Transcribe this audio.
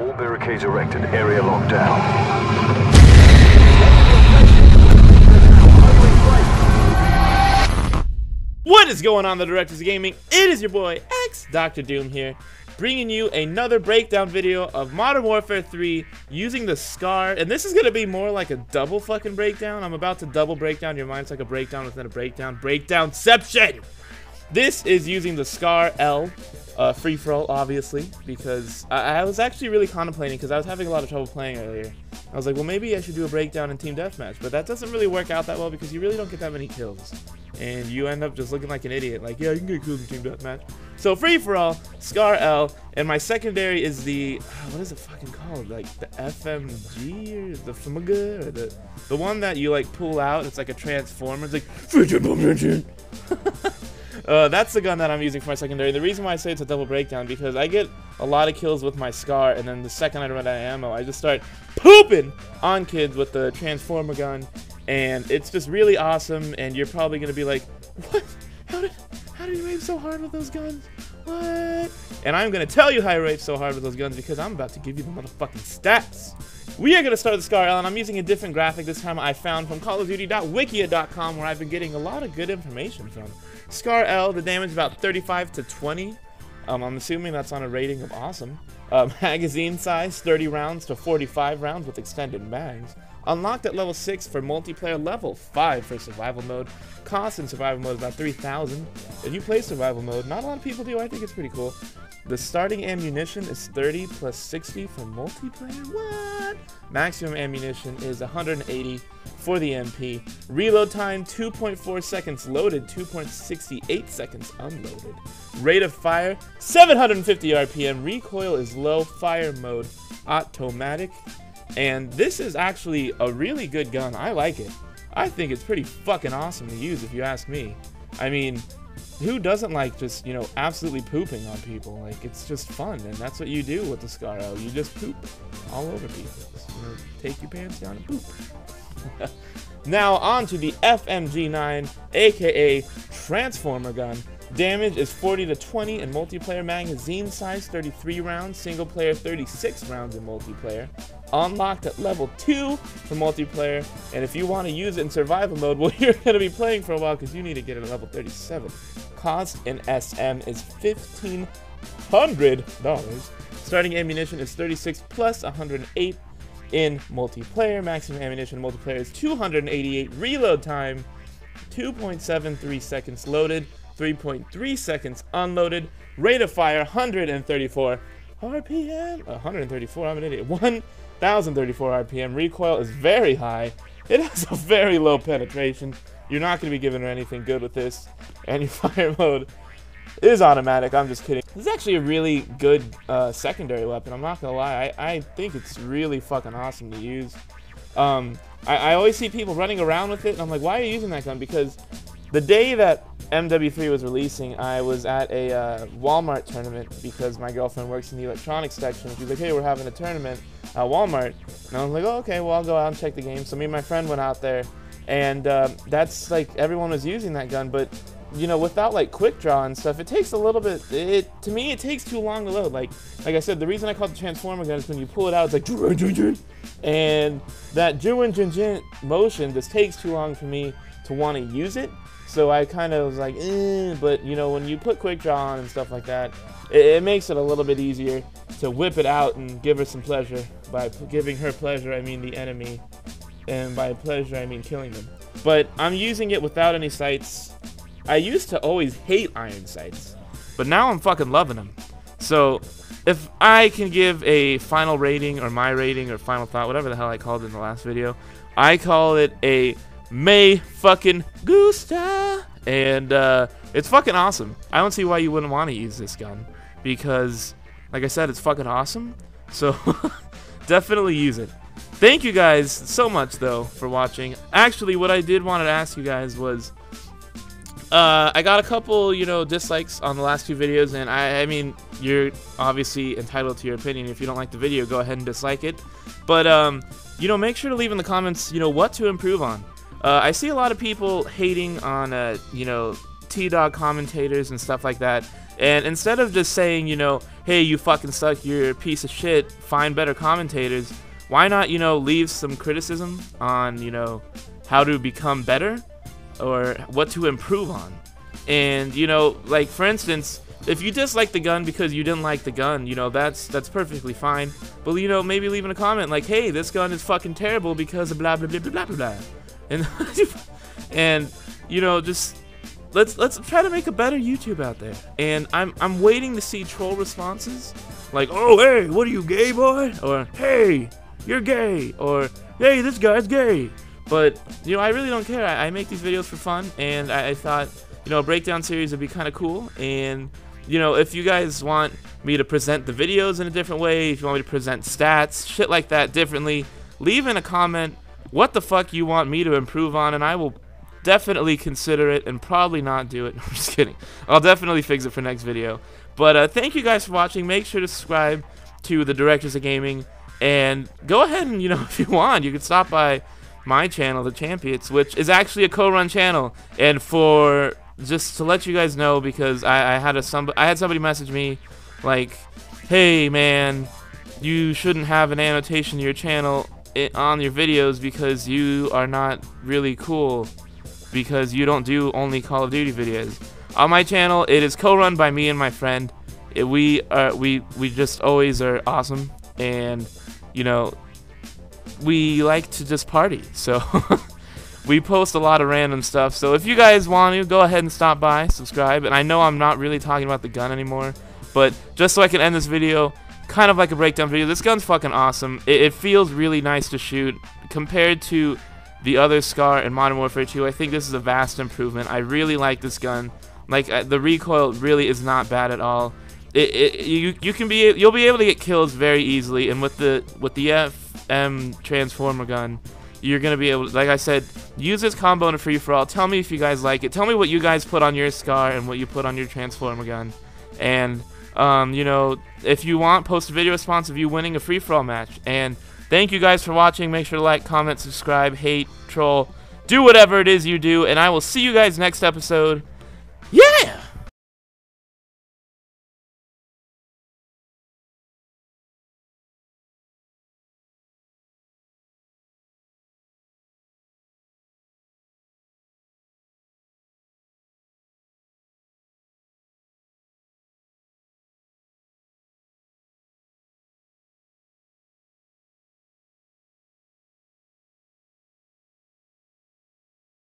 All barricades erected. Area locked down. What is going on, the Directors of Gaming? It is your boy, xDoctaDoom here, bringing you another breakdown video of Modern Warfare 3 using the SCAR. And this is going to be more like a double fucking breakdown. I'm about to double breakdown your mind's like a breakdown within a breakdown. Breakdownception! This is using the SCAR L uh, free for all, obviously, because I, I was actually really contemplating because I was having a lot of trouble playing earlier. I was like, well, maybe I should do a breakdown in team deathmatch, but that doesn't really work out that well because you really don't get that many kills, and you end up just looking like an idiot. Like, yeah, you can get kills in team deathmatch. So free for all, Scar L, and my secondary is the what is it fucking called? Like the FMG or the FMG or the the one that you like pull out. It's like a transformer. It's like. Uh, that's the gun that I'm using for my secondary. The reason why I say it's a double breakdown because I get a lot of kills with my SCAR, and then the second I run out of ammo, I just start pooping on kids with the transformer gun, and it's just really awesome. And you're probably gonna be like, "What? How did how did you rape so hard with those guns? What?" And I'm gonna tell you how I rape so hard with those guns because I'm about to give you the motherfucking stats. We are going to start the SCAR and I'm using a different graphic this time I found from CallOfDuty.wikia.com, where I've been getting a lot of good information from. SCAR L, the damage about 35 to 20. Um, I'm assuming that's on a rating of awesome. Uh, magazine size 30 rounds to 45 rounds with extended mags. Unlocked at level 6 for multiplayer, level 5 for survival mode. Cost in survival mode is about 3,000. If you play survival mode, not a lot of people do, I think it's pretty cool. The starting ammunition is 30 plus 60 for multiplayer. What? Maximum ammunition is 180 for the MP. Reload time 2.4 seconds loaded, 2.68 seconds unloaded. Rate of fire 750 RPM. Recoil is low. Fire mode automatic. And this is actually a really good gun. I like it. I think it's pretty fucking awesome to use if you ask me. I mean, who doesn't like just, you know, absolutely pooping on people? Like, it's just fun, and that's what you do with the Scar L. You just poop all over people. Just, you take your pants down and poop. now, on to the FMG9, aka Transformer Gun. Damage is 40 to 20 in multiplayer magazine size, 33 rounds, single player 36 rounds in multiplayer. Unlocked at level 2 for multiplayer, and if you want to use it in survival mode, well, you're going to be playing for a while because you need to get it at level 37. Cost in SM is $1,500. Starting ammunition is 36 plus 108 in multiplayer. Maximum ammunition multiplayer is 288. Reload time 2.73 seconds loaded. 3.3 seconds unloaded. Rate of fire 134 RPM. Uh, 134, I'm an idiot. 1034 RPM. Recoil is very high. It has a very low penetration. You're not going to be giving her anything good with this. And your fire mode is automatic. I'm just kidding. This is actually a really good uh, secondary weapon. I'm not going to lie. I, I think it's really fucking awesome to use. Um, I, I always see people running around with it, and I'm like, why are you using that gun? Because the day that MW3 was releasing, I was at a uh, Walmart tournament because my girlfriend works in the electronics section. She's like, hey, we're having a tournament at Walmart. And I was like, oh, okay, well, I'll go out and check the game. So me and my friend went out there, and uh, that's like everyone was using that gun. But, you know, without like quick draw and stuff, it takes a little bit, it to me, it takes too long to load. Like, like I said, the reason I call it the Transformer gun is when you pull it out, it's like, and that motion just takes too long for me to want to use it. So I kind of was like, eh, but you know, when you put quick draw on and stuff like that, it, it, makes it a little bit easier to whip it out and give her some pleasure. By giving her pleasure, I mean the enemy, and by pleasure, I mean killing them. But I'm using it without any sights. I used to always hate iron sights, but now I'm fucking loving them. So if I can give a final rating or my rating or final thought, whatever the hell I called it in the last video, I call it a May fucking Gusta. And uh, it's fucking awesome. I don't see why you wouldn't want to use this gun. Because, like I said, it's fucking awesome. So, definitely use it. Thank you guys so much, though, for watching. Actually, what I did want to ask you guys was... Uh, I got a couple, you know, dislikes on the last two videos, and I, I mean, you're obviously entitled to your opinion. If you don't like the video, go ahead and dislike it. But, um, you know, make sure to leave in the comments, you know, what to improve on. Uh, I see a lot of people hating on, uh, you know, T-Dog commentators and stuff like that. And instead of just saying, you know, hey, you fucking suck, you're a piece of shit, find better commentators. Why not, you know, leave some criticism on, you know, how to become better or what to improve on? And, you know, like for instance, if you dislike the gun because you didn't like the gun, you know, that's that's perfectly fine. But you know, maybe leaving a comment like, "Hey, this gun is fucking terrible because of blah blah blah blah blah blah." And and you know, just let's let's try to make a better YouTube out there. And I'm I'm waiting to see troll responses like, "Oh, hey, what are you gay, boy?" or "Hey, you're gay," or "Hey, this guy's gay." But you know, I really don't care. I, I make these videos for fun, and I, I thought you know a breakdown series would be kind of cool. And you know, if you guys want me to present the videos in a different way, if you want me to present stats, shit like that differently, leave in a comment what the fuck you want me to improve on, and I will definitely consider it and probably not do it. I'm just kidding. I'll definitely fix it for next video. But uh, thank you guys for watching. Make sure to subscribe to the Directors of Gaming. And go ahead and, you know, if you want, you can stop by my channel, The Champiots, which is actually a co-run channel. And for just to let you guys know, because I, I had a some I had somebody message me like, "Hey man, you shouldn't have an annotation to your channel on your videos because you are not really cool because you don't do only Call of Duty videos." On my channel, it is co-run by me and my friend. It, we are we we just always are awesome and you know we like to just party. So we post a lot of random stuff. So if you guys want to, go ahead and stop by, subscribe. And I know I'm not really talking about the gun anymore, but just so I can end this video, kind of like a breakdown video, this gun's fucking awesome. It, it feels really nice to shoot compared to the other SCAR in Modern Warfare 2. I think this is a vast improvement. I really like this gun. Like uh, the recoil really is not bad at all. It, it, you you can be you'll be able to get kills very easily, and with the with the FM transformer gun, you're gonna be able, to, like I said, use this combo in a free for all. Tell me if you guys like it. Tell me what you guys put on your Scar and what you put on your transformer gun, and um, you know, if you want, post a video response of you winning a free for all match. And thank you guys for watching. Make sure to like, comment, subscribe, hate, troll, do whatever it is you do, and I will see you guys next episode. Yeah.